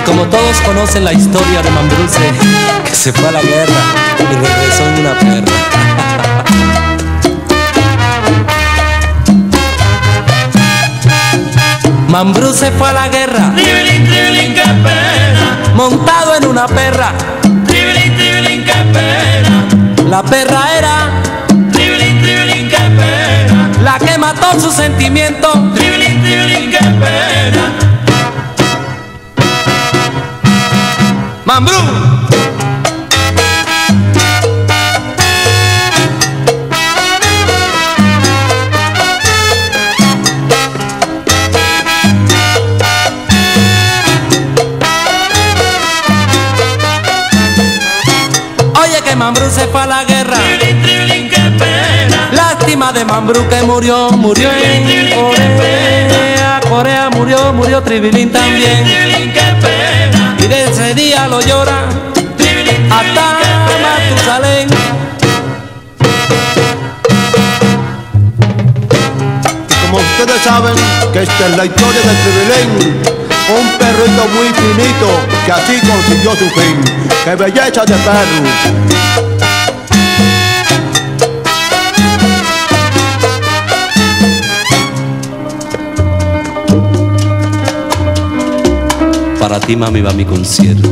como todos conocen la historia de Mambruse, que se fue a la guerra y regresó en una perra. Mambruse fue a la guerra, montado en una perra. La perra era la que mató su sentimiento. Tribilín, tribilín, qué pena. Mambrú se fue a la guerra. Tribilín, tribilín, qué pena. Lástima de Mambrú que murió, murió en Corea. Corea murió, murió Tribilín también. Qué pena. Y de ese día lo llora hasta Matusalén. Como ustedes saben que esta es la historia del Tribilín, muy finito que así consiguió su fin. ¡Qué belleza de perro! Para ti, mami, va mi concierto.